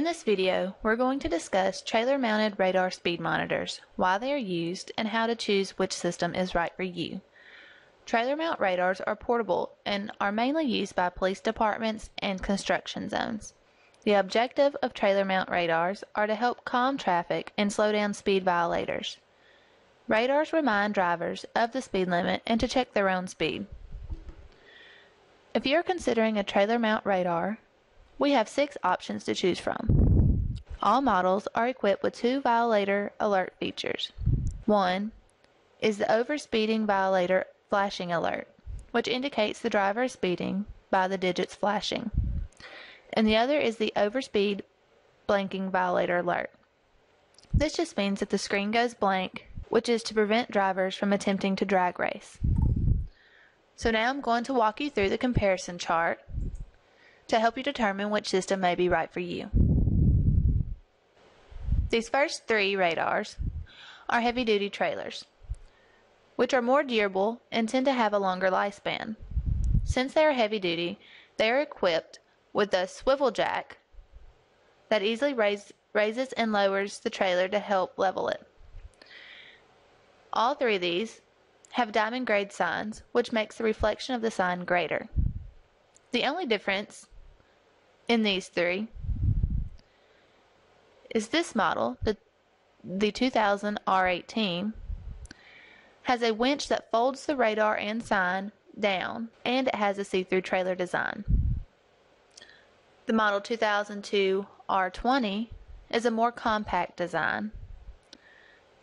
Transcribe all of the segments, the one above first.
In this video, we're going to discuss trailer-mounted radar speed monitors, why they are used, and how to choose which system is right for you. Trailer mount radars are portable and are mainly used by police departments and construction zones. The objective of trailer mount radars are to help calm traffic and slow down speed violators. Radars remind drivers of the speed limit and to check their own speed. If you're considering a trailer mount radar, we have six options to choose from. All models are equipped with two violator alert features. One is the overspeeding violator flashing alert, which indicates the driver is speeding by the digits flashing. And the other is the overspeed blanking violator alert. This just means that the screen goes blank, which is to prevent drivers from attempting to drag race. So now I'm going to walk you through the comparison chart to help you determine which system may be right for you. These first three radars are heavy duty trailers, which are more durable and tend to have a longer lifespan. Since they are heavy duty, they are equipped with a swivel jack that easily raise, raises and lowers the trailer to help level it. All three of these have diamond grade signs, which makes the reflection of the sign greater. The only difference in these three is this model, the, the 2000 R18, has a winch that folds the radar and sign down, and it has a see-through trailer design. The model 2002 R20 is a more compact design,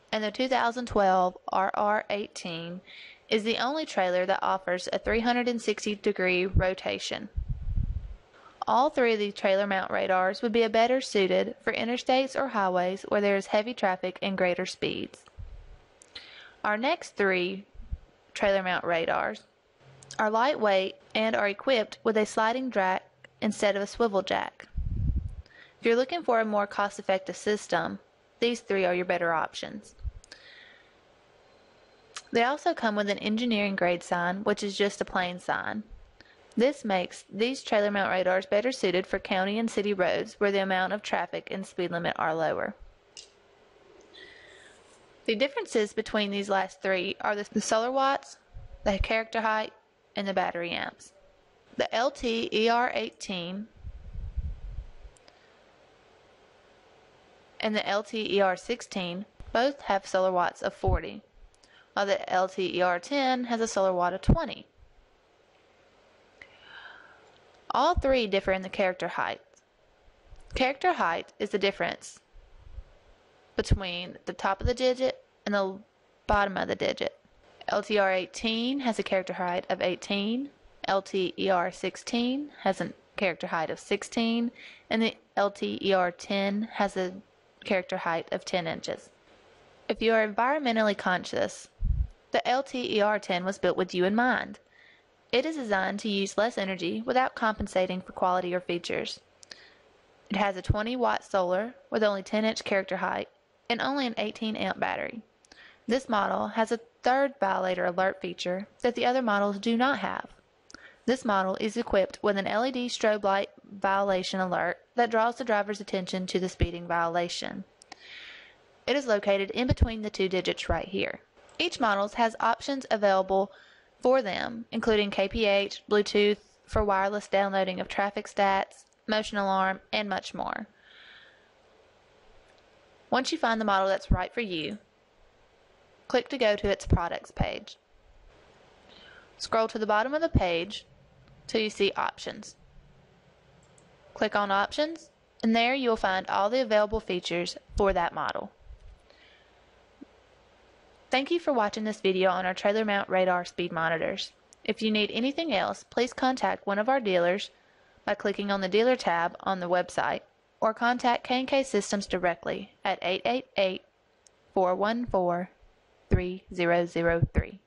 and the 2012 RR18 is the only trailer that offers a 360 degree rotation. All three of these trailer mount radars would be a better suited for interstates or highways where there is heavy traffic and greater speeds. Our next three trailer mount radars are lightweight and are equipped with a sliding jack instead of a swivel jack. If you're looking for a more cost-effective system, these three are your better options. They also come with an engineering grade sign, which is just a plain sign. This makes these trailer mount radars better suited for county and city roads where the amount of traffic and speed limit are lower. The differences between these last three are the solar watts, the character height, and the battery amps. The LT ER18 and the LT ER16 both have solar watts of 40, while the LT ER10 has a solar watt of 20. All three differ in the character height. Character height is the difference between the top of the digit and the bottom of the digit. LTR18 has a character height of 18, LTER16 has a character height of 16, and the LTER10 has a character height of 10 inches. If you are environmentally conscious, the LTER10 was built with you in mind. It is designed to use less energy without compensating for quality or features. It has a 20 watt solar with only 10 inch character height and only an 18 amp battery. This model has a third violator alert feature that the other models do not have. This model is equipped with an LED strobe light violation alert that draws the driver's attention to the speeding violation. It is located in between the two digits right here. Each model has options available for them, including KPH, Bluetooth for wireless downloading of traffic stats, motion alarm, and much more. Once you find the model that's right for you, click to go to its products page. Scroll to the bottom of the page till you see options. Click on options and there you will find all the available features for that model. Thank you for watching this video on our trailer mount radar speed monitors. If you need anything else, please contact one of our dealers by clicking on the dealer tab on the website or contact K&K Systems directly at 888 414 3003.